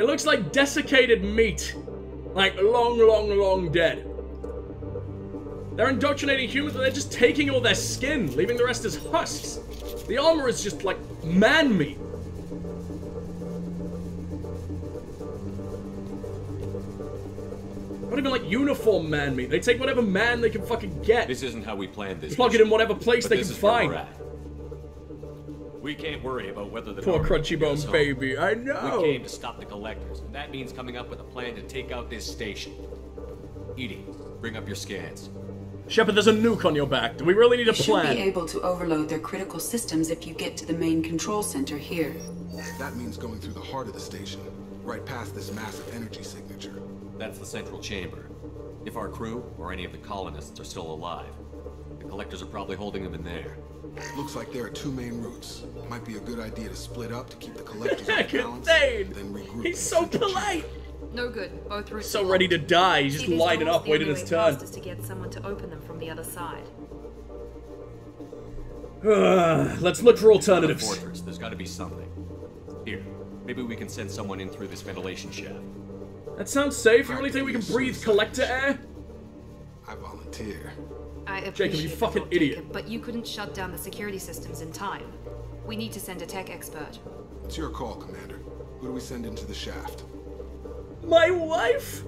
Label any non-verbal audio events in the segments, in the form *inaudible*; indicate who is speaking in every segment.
Speaker 1: It looks like desiccated meat. Like long, long, long dead. They're indoctrinating humans, but they're just taking all their skin, leaving the rest as husks. The armor is just like man meat. Not even like uniform man meat. They take whatever man they can fucking get.
Speaker 2: This isn't how we planned this.
Speaker 1: Plug it in whatever place
Speaker 2: but
Speaker 1: they can find.
Speaker 2: We're at. We can't worry about whether the
Speaker 1: Poor Crunchy
Speaker 2: will
Speaker 1: Bone baby, I know.
Speaker 2: We came to stop the collectors, and that means coming up with a plan to take out this station. EDI, bring up your scans.
Speaker 1: Shepard, there's a nuke on your back. Do we really need a
Speaker 3: You should be able to overload their critical systems if you get to the main control center here.
Speaker 4: That means going through the heart of the station, right past this massive energy signature.
Speaker 2: That's the central chamber. If our crew or any of the colonists are still alive, the collectors are probably holding them in there.
Speaker 4: Looks like there are two main routes. Might be a good idea to split up to keep the *laughs* collectors on
Speaker 1: Heck,
Speaker 4: balance,
Speaker 1: insane.
Speaker 4: then regroup.
Speaker 1: He's so polite.
Speaker 5: No good. Both routes.
Speaker 1: So ready to die. He's just
Speaker 5: See these
Speaker 1: lining
Speaker 5: doors?
Speaker 1: up,
Speaker 5: The
Speaker 1: waiting
Speaker 5: only
Speaker 1: his
Speaker 5: way
Speaker 1: turn.
Speaker 5: past is to get someone to open them from the other side. *sighs*
Speaker 1: Let's look for
Speaker 2: The
Speaker 1: alternatives.
Speaker 2: fortress, there's gotta be something. Here, maybe we can send someone in through this ventilation shaft.
Speaker 1: That sounds safe. You really think we can breathe collector air?
Speaker 4: I volunteer.
Speaker 5: I
Speaker 1: Jacob, you fucking
Speaker 5: thought,
Speaker 1: idiot.
Speaker 5: Jacob, but you couldn't shut down the security systems in time. We need to send a tech expert.
Speaker 4: It's your call, Commander. Who do we send into the shaft?
Speaker 1: My wife?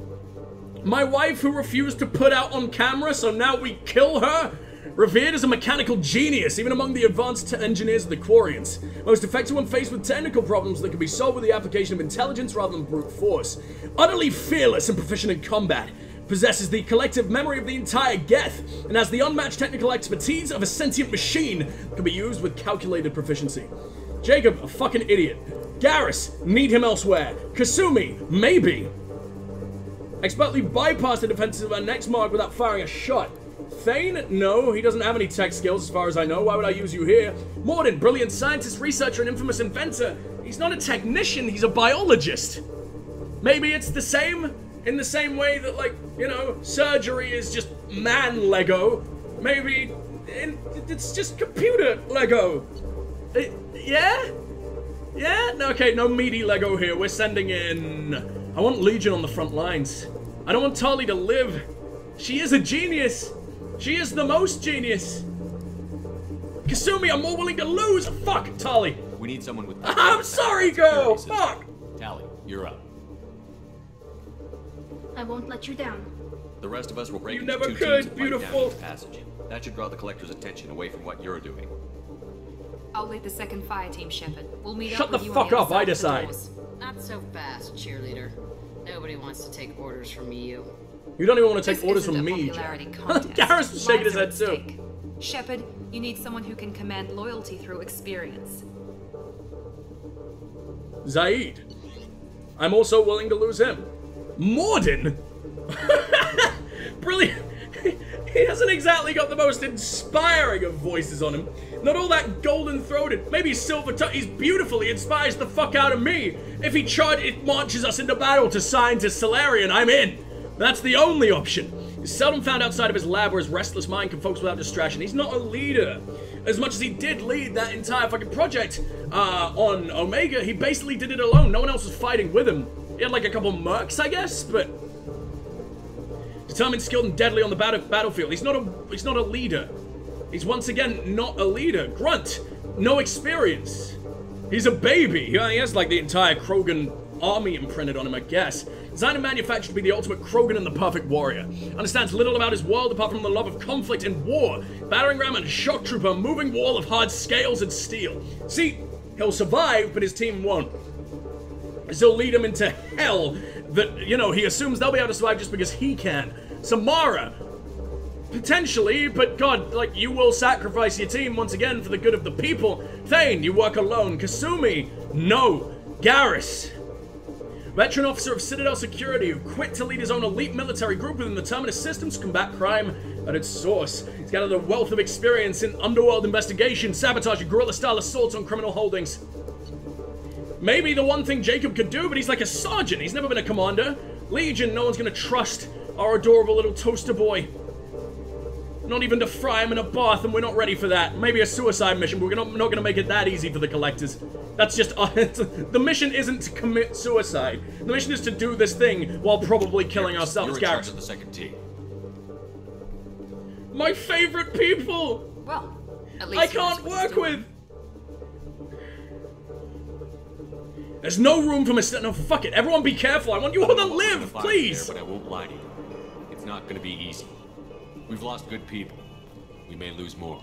Speaker 1: My wife who refused to put out on camera, so now we kill her? Revered as a mechanical genius, even among the advanced engineers of the Quarians. Most effective when faced with technical problems that can be solved with the application of intelligence rather than brute force. Utterly fearless and proficient in combat. Possesses the collective memory of the entire Geth, and has the unmatched technical expertise of a sentient machine that can be used with calculated proficiency. Jacob, a fucking idiot. Garrus, need him elsewhere. Kasumi, maybe. Expertly bypass the defenses of our next mark without firing a shot. Thane? No, he doesn't have any tech skills as far as I know. Why would I use you here? Mordin, brilliant scientist, researcher, and infamous inventor. He's not a technician, he's a biologist. Maybe it's the same? In the same way that, like, you know, surgery is just man Lego. Maybe it's just computer Lego. Yeah? Yeah? No, okay, no meaty Lego here. We're sending in. I want Legion on the front lines. I don't want Tali to live. She is a genius. She is the most genius. Kasumi, I'm more willing to lose. Fuck, Tali.
Speaker 2: We need someone with. *laughs*
Speaker 1: I'm sorry, girl. Fuck.
Speaker 2: Tali, you're up.
Speaker 6: I won't let you down.
Speaker 2: The rest of us will break
Speaker 1: You
Speaker 2: into
Speaker 1: never
Speaker 2: two
Speaker 1: could,
Speaker 2: teams and fight
Speaker 1: beautiful.
Speaker 2: down this passage. That should draw the collector's attention away from what you're doing.
Speaker 5: I'll lead the second fire team, Shepard. We'll meet
Speaker 1: Shut
Speaker 5: up with
Speaker 1: the
Speaker 5: you
Speaker 1: fuck
Speaker 5: on the
Speaker 1: up,
Speaker 5: other
Speaker 1: I
Speaker 5: side of the
Speaker 1: decide.
Speaker 7: Not so fast, cheerleader. Nobody wants to take orders from you.
Speaker 1: You don't even want to take
Speaker 5: This
Speaker 1: orders from me.
Speaker 5: popularity
Speaker 1: Jack. *laughs*
Speaker 5: contest.
Speaker 1: Garrus is shaking his head too.
Speaker 5: Shepard, you need someone who can command loyalty through experience.
Speaker 1: Zaid. I'm also willing to lose him. Mordin? *laughs* Brilliant. He hasn't exactly got the most inspiring of voices on him. Not all that golden throated. Maybe silver tongue. He's beautiful. He inspires the fuck out of me. If he charge, it marches us into battle to scientist Salarian. I'm in. That's the only option. He's seldom found outside of his lab where his restless mind can focus without distraction. He's not a leader. As much as he did lead that entire fucking project uh, on Omega, he basically did it alone. No one else was fighting with him. He had like a couple mercs, I guess, but determined, skilled, and deadly on the battle- battlefield. He's not a he's not a leader. He's once again not a leader. Grunt, no experience. He's a baby. He has like the entire Krogan army imprinted on him, I guess. Designed and manufactured to be the ultimate Krogan and the perfect warrior. Understands little about his world apart from the love of conflict and war. Battering ram and shock trooper, moving wall of hard scales and steel. See, he'll survive, but his team won't. He'll lead him into hell that, you know, he assumes they'll be able to survive just because he can. Samara, potentially, but God, like, you will sacrifice your team once again for the good of the people. Thane, you work alone. Kasumi, no. Garrus, veteran officer of Citadel Security who quit to lead his own elite military group within the Terminus systems to combat crime at its source. He's gathered a wealth of experience in underworld investigation, sabotage, and guerrilla-style assaults on criminal holdings. Maybe the one thing Jacob could do, but he's like a sergeant. He's never been a commander. Legion, no one's gonna trust our adorable little toaster boy. Not even to fry him in a bath, and we're not ready for that. Maybe a suicide mission, but we're not, not gonna make it that easy for the collectors. That's just... Uh, *laughs* the mission isn't to commit suicide. The mission is to do this thing while probably killing ourselves,
Speaker 2: You're in charge
Speaker 1: Garrus.
Speaker 2: of the second team.
Speaker 1: My favorite people!
Speaker 5: Well, at least
Speaker 1: I can't work with! There's no room for mistake. No, fuck it. Everyone be careful. I want you all to live, please!
Speaker 2: There, but I won't lie to you. It's not gonna be easy. We've lost good people. We may lose more.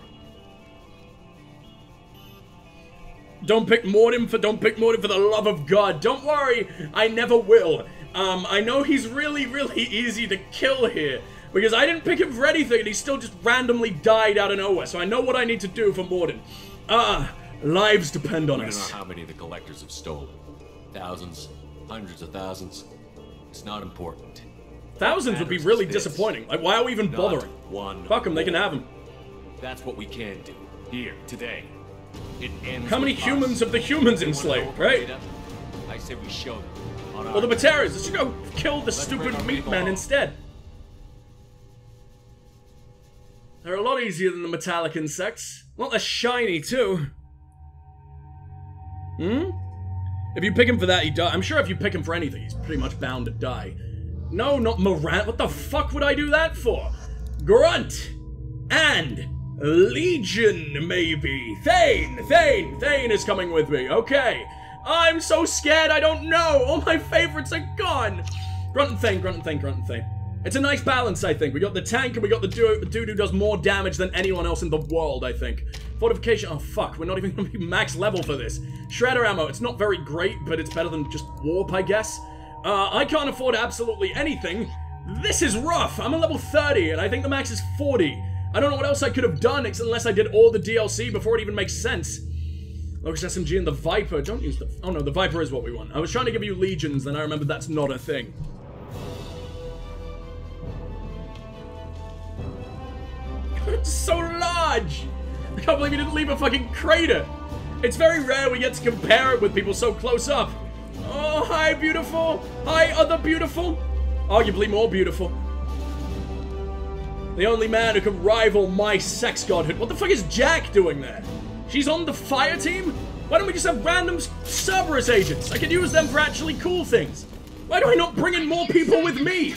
Speaker 1: Don't pick Mordin for don't pick Mordin for the love of God. Don't worry, I never will. Um, I know he's really, really easy to kill here. Because I didn't pick him for anything and he still just randomly died out of nowhere. So I know what I need to do for Mordin. Ah, lives depend on
Speaker 2: We don't
Speaker 1: us.
Speaker 2: know how many the collectors have stolen. Thousands, hundreds of thousands. It's not important.
Speaker 1: Thousands would be really disappointing. Like, why are we even
Speaker 2: Not
Speaker 1: bothering?
Speaker 2: one.
Speaker 1: Fuck them, they can have them.
Speaker 2: That's what we can do. Here, today. It ends
Speaker 1: How many humans
Speaker 2: us.
Speaker 1: have the humans
Speaker 2: They wanna know
Speaker 1: enslaved, right?
Speaker 2: I say we show them. On
Speaker 1: Well, the Batarians, let's just go kill the
Speaker 2: bring
Speaker 1: stupid meat men
Speaker 2: home.
Speaker 1: instead. They're a lot easier than the metallic insects. Not less shiny, too. Hmm? If you pick him for that, he die. I'm sure if you pick him for anything, he's pretty much bound to die. No, not Mordin. What the fuck would I do that for? Grunt! And Legion, maybe. Thane! Thane! Thane is coming with me. Okay. I'm so scared I don't know. All my favorites are gone. Grunt and Thane, Grunt and Thane, Grunt and Thane. It's a nice balance, I think. We got the tank and we got the dude, who does more damage than anyone else in the world, I think. Fortification. Oh, fuck. We're not even to be *laughs* max level for this. Shredder ammo. It's not very great, but it's better than just warp, I guess. Uh, I can't afford absolutely anything. This is rough. I'm a level 30, and I think the max is 40. I don't know what else I could have done unless I did all the DLC before it even makes sense. Locust SMG and the Viper. Don't use the. Oh no, the Viper is what we want. I was trying to give you Legions, then I remembered that's not a thing. *laughs* It's so large! I can't believe you didn't leave a fucking crater! It's very rare we get to compare it with people so close up. Oh, hi, beautiful! Hi, other beautiful! Arguably more beautiful. The only man who can rival my sex godhood. What the fuck is Jack doing there? She's on the fire team? Why don't we just have random Cerberus agents? I can use them for actually cool things. Why do I not bring in more people with me?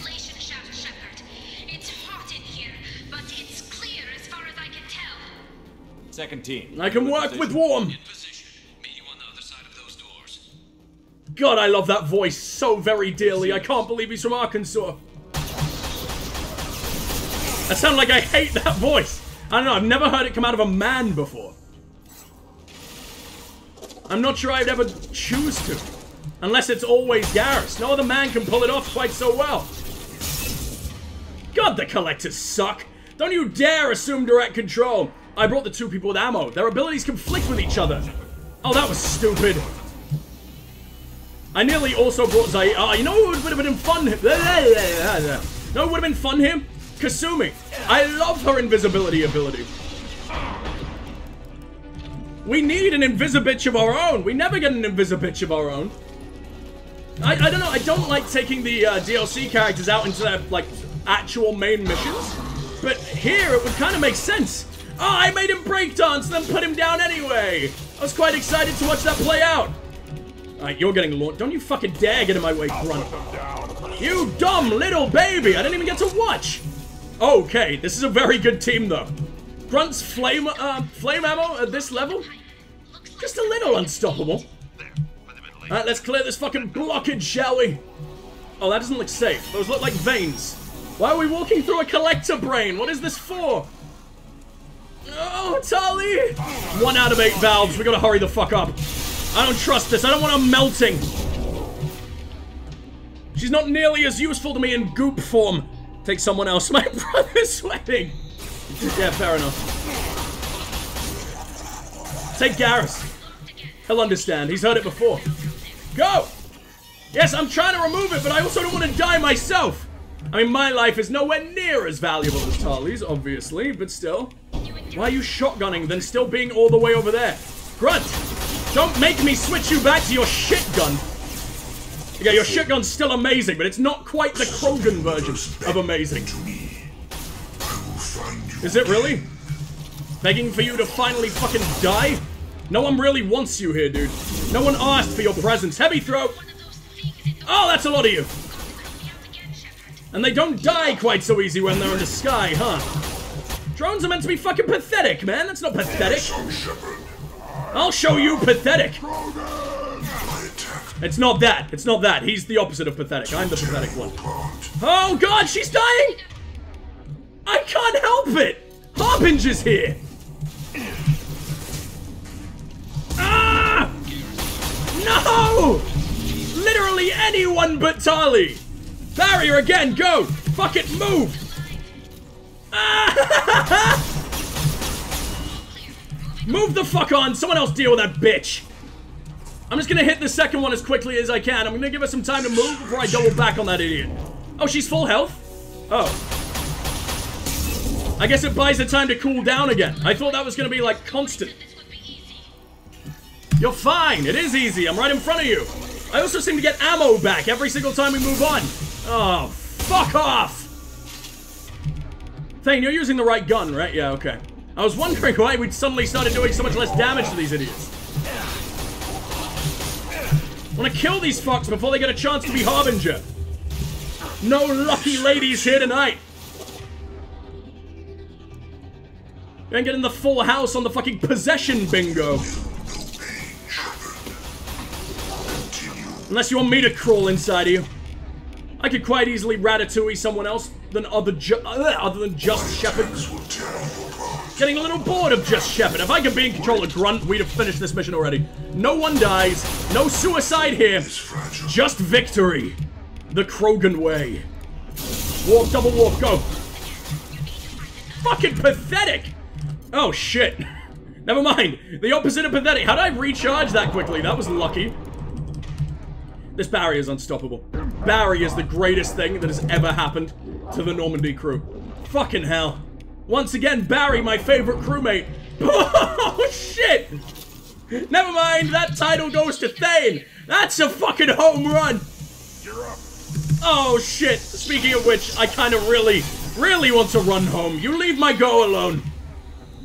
Speaker 2: Second team.
Speaker 1: I can
Speaker 2: Good
Speaker 1: work with warm.
Speaker 8: Position. Meet you on the other side of those doors.
Speaker 1: God, I love that voice so very dearly. I can't believe he's from Arkansas. I sound like I hate that voice. I don't know, I've never heard it come out of a man before. I'm not sure I'd ever choose to. Unless it's always Garrus. No other man can pull it off quite so well. God, the collectors suck. Don't you dare assume direct control. I brought the two people with ammo. Their abilities conflict with each other. Oh, that was stupid. I nearly also brought Zay. Ah, you know what would have been fun? *laughs* No, what would have been fun here? Kasumi. I love her invisibility ability. We need an invisibitch of our own. We never get an invisibitch of our own. I, I don't know. I don't like taking the uh, DLC characters out into their like actual main missions, but here it would kind of make sense. Oh, I made him breakdance, then put him down anyway. I was quite excited to watch that play out. Alright, you're getting launched. Don't you fucking dare get in my way, Grunt. You dumb little baby! I didn't even get to watch! Okay, this is a very good team, though. Grunt's flame, uh, flame ammo at this level? Just a little unstoppable. Alright, let's clear this fucking blockage, shall we? Oh, that doesn't look safe. Those look like veins. Why are we walking through a collector brain? What is this for? Oh, Tali! One out of eight valves. We gotta hurry the fuck up. I don't trust this. I don't want her melting. She's not nearly as useful to me in goop form. Take someone else. *laughs* My brother's sweating. Yeah, fair enough. Take Garrus. He'll understand. He's heard it before. Go! Yes, I'm trying to remove it, but I also don't want to die myself. I mean, my life is nowhere near as valuable as Tali's, obviously, but still. Why are you shotgunning, then still being all the way over there? Grunt! Don't make me switch you back to your shit gun! Yeah, your shit gun's still amazing, but it's not quite the Krogan version of amazing. Is it really? Begging for you to finally fucking die? No one really wants you here, dude. No one asked for your presence. Heavy throat! Oh, that's a lot of you! And they don't die quite so easy when they're in the sky, huh? Drones are meant to be fucking pathetic, man. That's not pathetic. I'll show you pathetic. It's not that. It's not that. He's the opposite of pathetic. I'm the pathetic one. Oh god, she's dying! I can't help it! Harbinger's here! Ah! No! Literally anyone but Tali! Barrier again, go! Fuck it, move! *laughs* Move the fuck on! Someone else deal with that bitch! I'm just gonna hit the second one as quickly as I can. I'm gonna give her some time to move before I double back on that idiot. Oh, she's full health? Oh. I guess it buys her time to cool down again. I thought that was gonna be, like, constant. You're fine. It is easy. I'm right in front of you. I also seem to get ammo back every single time we move on. Oh, fuck off! Thane, you're using the right gun, right? Yeah, okay. I was wondering why we'd suddenly started doing so much less damage to these idiots. Want to kill these fucks before they get a chance to be Harbinger. No lucky ladies here tonight. You ain't getting the full house on the fucking possession bingo. Unless you want me to crawl inside of you. I could quite easily ratatouille someone else than other, uh, other than just Shepard. Getting a little bored of just Shepard. If I could be in control of Grunt, we'd have finished this mission already. No one dies. No suicide here. Just victory. The Krogan way. Warp, double warp, go. Fucking pathetic. Oh, shit. *laughs* Never mind. The opposite of pathetic. How did I recharge that quickly? That was lucky. This Barry is unstoppable. Barry is the greatest thing that has ever happened to the Normandy crew. Fucking hell. Once again, Barry, my favorite crewmate. *laughs* Oh, shit! Never mind, that title goes to Thane. That's a fucking home run. Oh, shit. Speaking of which, I kind of really, really want to run home. You leave my go alone.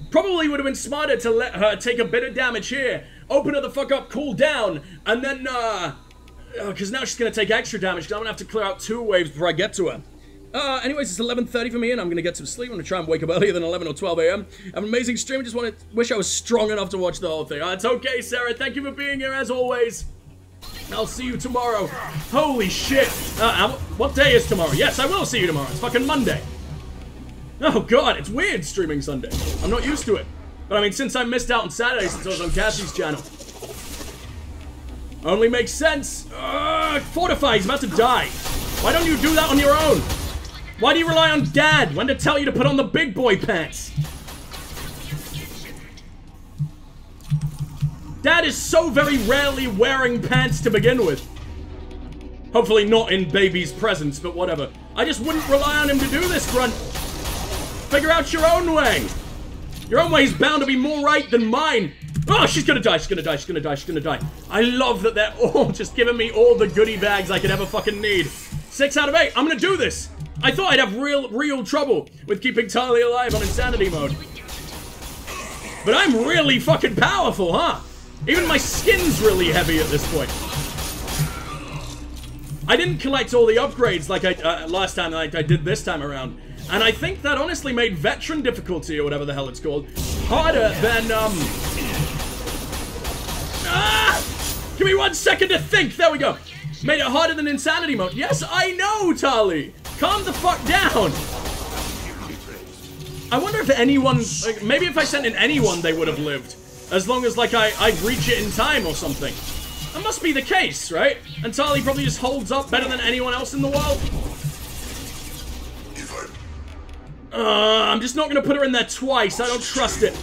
Speaker 1: Probably would have been smarter to let her take a bit of damage here. Open her the fuck up, cool down, and then, uh... Because now she's going to take extra damage, because I'm going to have to clear out two waves before I get to her. Uh, anyways, it's 11.30 for me, and I'm gonna get some sleep. I'm gonna try and wake up *laughs* earlier than 11 or 12 a.m. Have an amazing stream. Just want to wish I was strong enough to watch the whole thing. Uh, it's okay, Sarah. Thank you for being here, as always. I'll see you tomorrow. Holy shit. Uh, what day is tomorrow? Yes, I will see you tomorrow. It's fucking Monday. Oh, God. It's weird streaming Sunday. I'm not used to it. But, I mean, since I missed out on Saturday since I was on Cassie's channel. Only makes sense. Fortify, he's about to die. Why don't you do that on your own? Why do you rely on Dad when to tell you to put on the big boy pants? Dad is so very rarely wearing pants to begin with. Hopefully not in baby's presence, but whatever. I just wouldn't rely on him to do this, Grunt. Figure out your own way. Your own way is bound to be more right than mine. Oh, she's gonna die, she's gonna die, she's gonna die, she's gonna die. I love that they're all *laughs* just giving me all the goodie bags I could ever fucking need. Six out of eight, I'm gonna do this. I thought I'd have real, real trouble with keeping Tali alive on insanity mode. But I'm really fucking powerful, huh? Even my skin's really heavy at this point. I didn't collect all the upgrades like I uh, last time like I did this time around. And I think that honestly made veteran difficulty, or whatever the hell it's called, harder than, um... Ah! Give me one second to think! There we go! Made it harder than insanity mode. Yes, I know, Tali! Calm the fuck down! I wonder if anyone, like, maybe if I sent in anyone, they would have lived. As long as, like, I, I reach it in time or something. That must be the case, right? And Tali probably just holds up better than anyone else in the world. Uh, I'm just not gonna put her in there twice. I don't trust it.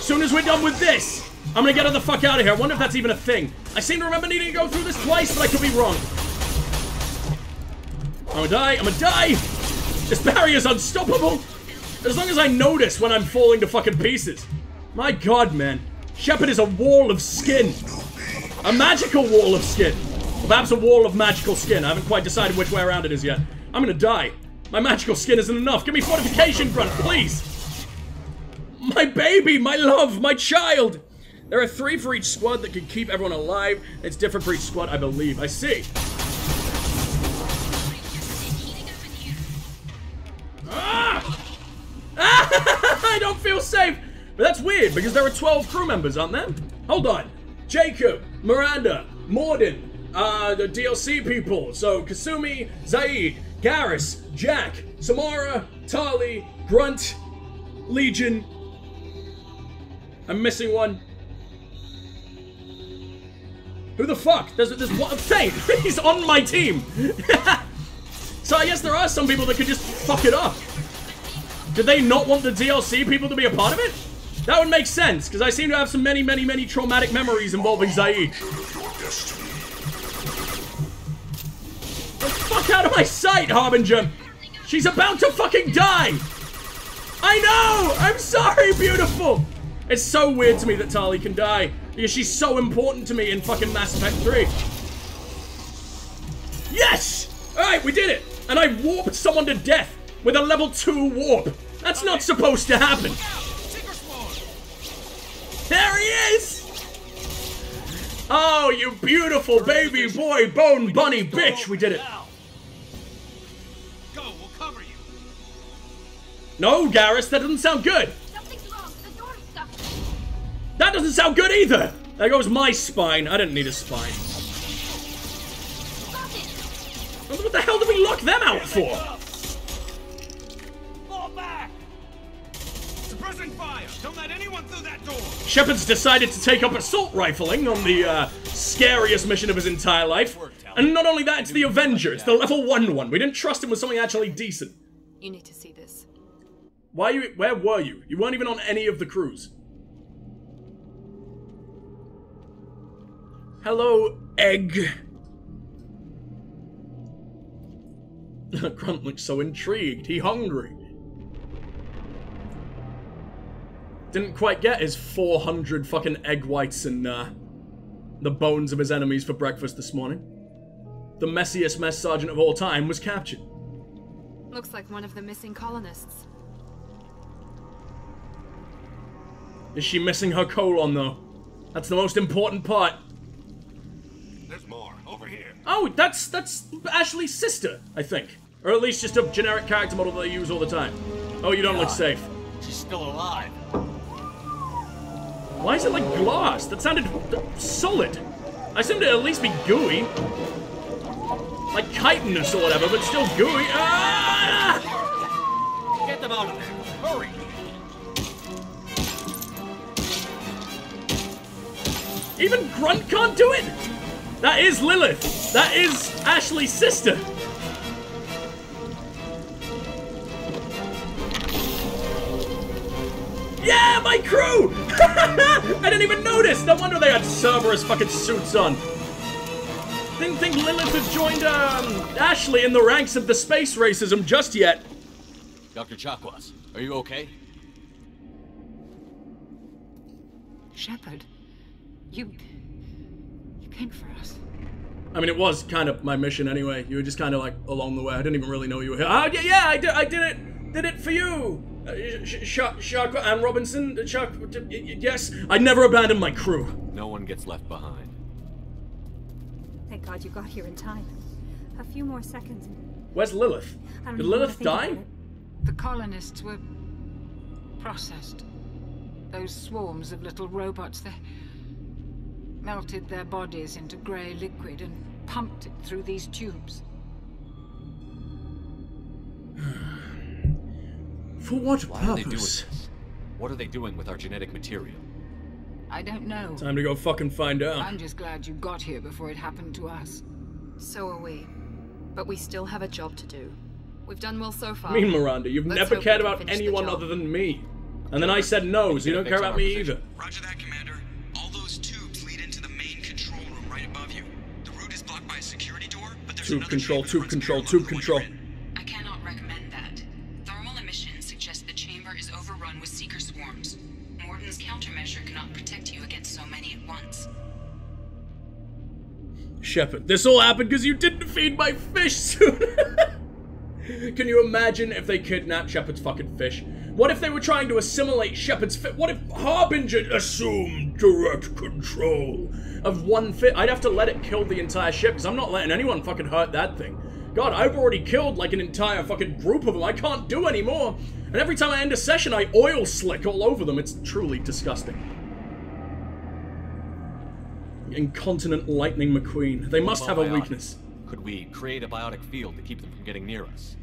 Speaker 1: Soon as we're done with this, I'm gonna get her the fuck out of here. I wonder if that's even a thing. I seem to remember needing to go through this twice, but I could be wrong. I'm gonna die. I'm gonna die. This barrier's unstoppable. As long as I notice when I'm falling to fucking pieces. My god, man. Shepard is a wall of skin. A magical wall of skin. Or perhaps a wall of magical skin. I haven't quite decided which way around it is yet. I'm gonna die. My magical skin isn't enough. Give me fortification, Grunt, please. My baby, my love, my child! There are three for each squad that can keep everyone alive. It's different for each squad, I believe. I see. Ah! Ah! *laughs* I don't feel safe! But that's weird, because there are 12 crew members, aren't there? Hold on. Jacob, Miranda, Mordin, uh, the DLC people. So, Kasumi, Zaid, Garrus, Jack, Samara, Tali, Grunt, Legion. I'm missing one. Who the fuck? There's, there's one. Thane! He's on my team! *laughs* so I guess there are some people that could just fuck it up. Did they not want the DLC people to be a part of it? That would make sense, because I seem to have some many, many, many traumatic memories involving Zaid. The fuck out of my sight, Harbinger! She's about to fucking die! I know! I'm sorry, beautiful! It's so weird to me that Tali can die, because she's so important to me in fucking Mass Effect 3. Yes! Alright, we did it! And I warped someone to death with a level 2 warp. That's not supposed to happen. There he is! Oh, you beautiful baby boy bone bunny bitch! We did it.
Speaker 8: Go, we'll cover you.
Speaker 1: No, Garrus, that doesn't sound good. That doesn't sound good either. There goes my spine. I didn't need a spine. What the hell did we lock them out for?
Speaker 8: Fall back. Suppressing fire. Don't let anyone through that door.
Speaker 1: Shepard's decided to take up assault rifling on the uh, scariest mission of his entire life. And not only that, it's the Avenger. It's the level 1 one. We didn't trust him with something actually decent.
Speaker 5: You need to see this.
Speaker 1: Why you? Where were you? You weren't even on any of the crews. Hello, egg. *laughs* Grunt looks so intrigued. He hungry. Didn't quite get his 400 fucking egg whites and uh, the bones of his enemies for breakfast this morning. The messiest mess sergeant of all time was captured.
Speaker 5: Looks like one of the missing colonists.
Speaker 1: Is she missing her colon though? That's the most important part.
Speaker 8: There's more. Over here.
Speaker 1: Oh, that's that's Ashley's sister, I think. Or at least just a generic character model that they use all the time. Oh, you don't look safe.
Speaker 2: She's still alive.
Speaker 1: Why is it like glass? That sounded solid. I assumed it'd at least be gooey. Like chitinous or whatever, but still gooey. Ah!
Speaker 2: Get them out of there. Hurry.
Speaker 1: Even Grunt can't do it! That is Lilith. That is Ashley's sister. Yeah, my crew! *laughs* I didn't even notice! No wonder they had Cerberus fucking suits on. Didn't think Lilith had joined, um, Ashley in the ranks of the space racism just yet.
Speaker 2: Dr. Chakwas, are you okay?
Speaker 9: Shepard, you. You came for us.
Speaker 1: I mean, it was kind of my mission anyway. You were just kind of like along the way. I didn't even really know you were here. Oh, yeah, yeah, I did, I did it, did it for you. Uh, Sh- Sh- Shark and Robinson, uh, Shark, y- y- yes, I never abandoned my crew.
Speaker 2: No one gets left behind.
Speaker 10: Thank God you got here in time. A few more seconds.
Speaker 1: Where's Lilith? Did Lilith
Speaker 10: think
Speaker 1: die?
Speaker 9: The colonists were processed. Those swarms of little robots, they melted their bodies into grey liquid and pumped it through these tubes. *sighs*
Speaker 1: For what
Speaker 2: Why are they doing
Speaker 1: purpose?
Speaker 2: this? What are they doing with our genetic material?
Speaker 9: I don't know.
Speaker 1: Time to go fucking find out.
Speaker 9: I'm just glad you got here before it happened to us.
Speaker 5: So are we. But we still have a job to do. We've done well so far.
Speaker 1: I mean, Miranda, you've
Speaker 5: Let's
Speaker 1: never cared about anyone other than me. And then I said no, so you don't care about me
Speaker 2: position.
Speaker 1: either.
Speaker 8: Roger that, Commander.
Speaker 1: Tube control, tube control, tube
Speaker 8: to the one
Speaker 1: control.
Speaker 3: I cannot recommend that. Thermal emissions suggest the chamber is overrun with seeker swarms. Mordin's countermeasure cannot protect you against so many at once.
Speaker 1: Shepard, this all happened because you didn't feed my fish soon. *laughs* Can you imagine if they kidnapped Shepard's fucking fish? What if they were trying to assimilate Shepard's fit? What if Harbinger assumed direct control of one fit? I'd have to let it kill the entire ship because I'm not letting anyone fucking hurt that thing. God, I've already killed like an entire fucking group of them. I can't do anymore. And every time I end a session, I oil slick all over them. It's truly disgusting. Incontinent Lightning McQueen. They must have a weakness.
Speaker 2: Could we create a biotic field to keep them from getting near us?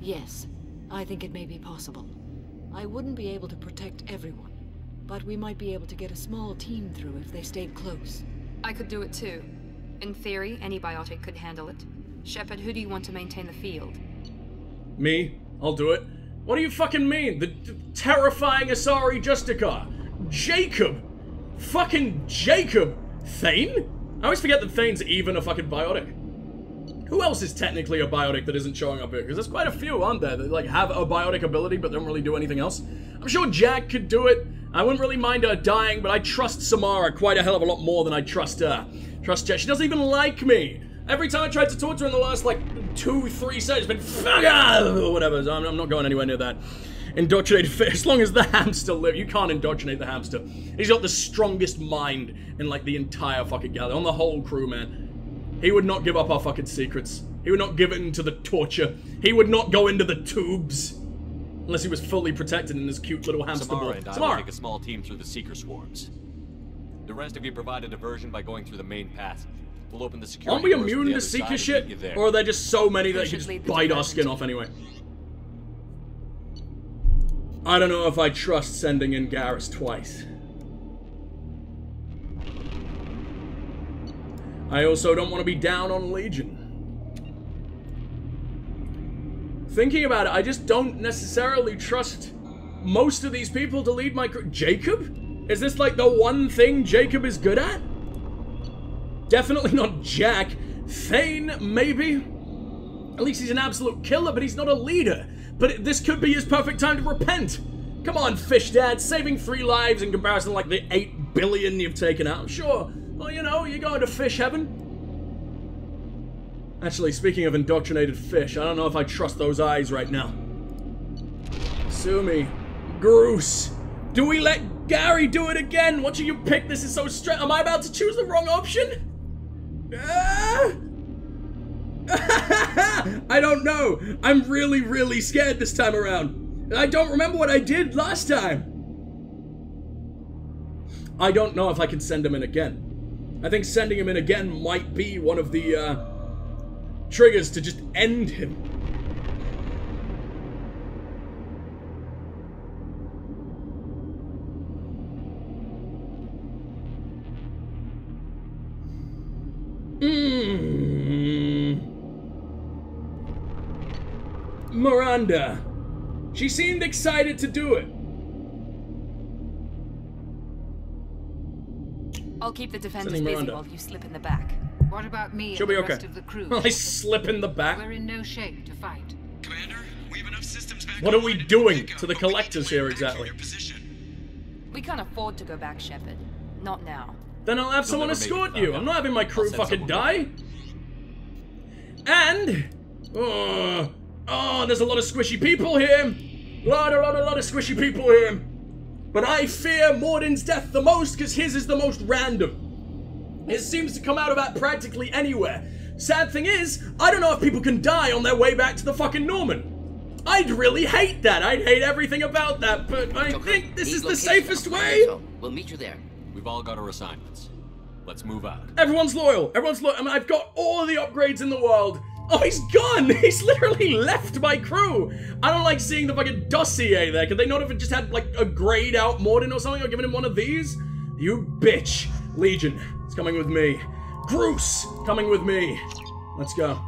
Speaker 11: Yes, I think it may be possible. I wouldn't be able to protect everyone, but we might be able to get a small team through if they stayed close.
Speaker 5: I could do it too. In theory, any biotic could handle it. Shepard, who do you want to maintain the field?
Speaker 1: Me? I'll do it. What do you fucking mean? The d- terrifying Asari Justicar. Jacob! Fucking Jacob! Thane? I always forget that Thane's even a fucking biotic. Who else is technically a biotic that isn't showing up here? Because there's quite a few, aren't there, that like have a biotic ability but don't really do anything else. I'm sure Jack could do it. I wouldn't really mind her dying, but I trust Samara quite a hell of a lot more than I trust her. Trust Jack. She doesn't even like me. Every time I tried to talk to her in the last like two, three it's been fuck or whatever. So I'm, I'm not going anywhere near that. Indoctrinated fit. *laughs* As long as the hamster lives, you can't indoctrinate the hamster. He's got the strongest mind in like the entire fucking galaxy, on the whole crew, man. He would not give up our fucking secrets. He would not give in to the torture. He would not go into the tubes. Unless he was fully protected in his cute little hamster
Speaker 2: Samara
Speaker 1: ball.
Speaker 2: and I will take a small team through the Seeker swarms. The rest of you provide a diversion by going through the main passage. We'll open the security
Speaker 1: Aren't we immune to Seeker
Speaker 2: and
Speaker 1: shit?
Speaker 2: there.
Speaker 1: Or are there just so many
Speaker 5: Who
Speaker 1: that you
Speaker 5: should
Speaker 1: just bite our skin off anyway? I don't know if I trust sending in Garrus twice. I also don't want to be down on Legion. Thinking about it, I just don't necessarily trust most of these people to lead my crew. Jacob? Is this like the one thing Jacob is good at? Definitely *laughs* not Jack. Thane, maybe? At least he's an absolute killer, but he's not a leader. But this could be his perfect time to repent. Come on, Fish Dad, saving three lives in comparison to like the eight billion you've taken out. Sure. Well, you know, you're going to fish heaven. Actually, speaking of indoctrinated fish, I don't know if I trust those eyes right now. Sue me. Groose. Do we let Gary do it again? Should you pick? This is so straight. Am I about to choose the wrong option? Ah! *laughs* I don't know. I'm really, really scared this time around. I don't remember what I did last time. I don't know if I can send him in again. I think sending him in again might be one of the uh, triggers to just end him. Mm. Miranda. She seemed excited to do it.
Speaker 5: I'll keep the defenders busy while you slip in the back.
Speaker 9: What about me
Speaker 1: She'll
Speaker 9: and
Speaker 1: be
Speaker 9: the
Speaker 1: okay.
Speaker 9: rest of the crew? *laughs*
Speaker 1: I slip in the back.
Speaker 9: We're in no shape to fight.
Speaker 8: Commander, we have enough systems back
Speaker 1: What are we doing
Speaker 8: pick up,
Speaker 1: to the
Speaker 8: but we need
Speaker 1: collectors
Speaker 8: land
Speaker 1: here exactly?
Speaker 5: We can't afford to go back, Shepard. Not now.
Speaker 1: Then I'll have someone
Speaker 2: never make it
Speaker 1: escort you. I'm not having my crew fucking die. And oh, oh, there's a lot of squishy people here. Lot, a lot, a lot of squishy people here. But I fear Mordin's death the most because his is the most random. It seems to come out of that practically anywhere. Sad thing is, I don't know if people can die on their way back to the fucking Norman. I'd really hate that. I'd hate everything about that, but I think this is the safest way.
Speaker 12: We'll meet you there.
Speaker 2: We've all got our assignments. Let's move out.
Speaker 1: Everyone's loyal. Everyone's loyal. I mean, I've got all the upgrades in the world. Oh, he's gone. *laughs* He's literally left my crew. I don't like seeing the fucking dossier there. Could they not have just had like a grayed out Mordin or something or given him one of these? You bitch. Legion. It's coming with me. Groose. Coming with me. Let's go.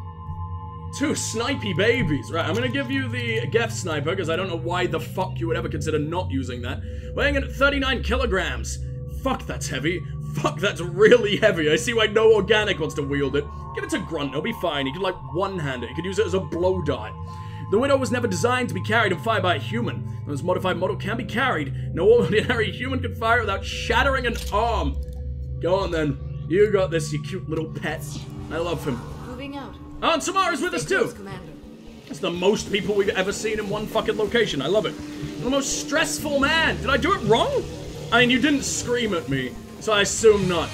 Speaker 1: Two snipey babies. Right, I'm gonna give you the Geth sniper because I don't know why the fuck you would ever consider not using that. Weighing in at 39 kilograms. Fuck, that's heavy. Fuck, that's really heavy. I see why no organic wants to wield it. Give it to Grunt, he'll be fine. He could, like, one-hand it. He could use it as a blow dart. The Widow was never designed to be carried and fired by a human. This modified model can be carried. No ordinary *laughs* human could fire it without shattering an arm. Go on, then. You got this, you cute little pet. I love him.
Speaker 11: Moving out.
Speaker 1: Oh, and Samara's with us, too.
Speaker 11: Commander.
Speaker 1: It's the most people we've ever seen in one fucking location. I love it. the most stressful man. Did I do it wrong? I mean, you didn't scream at me, so I assume not.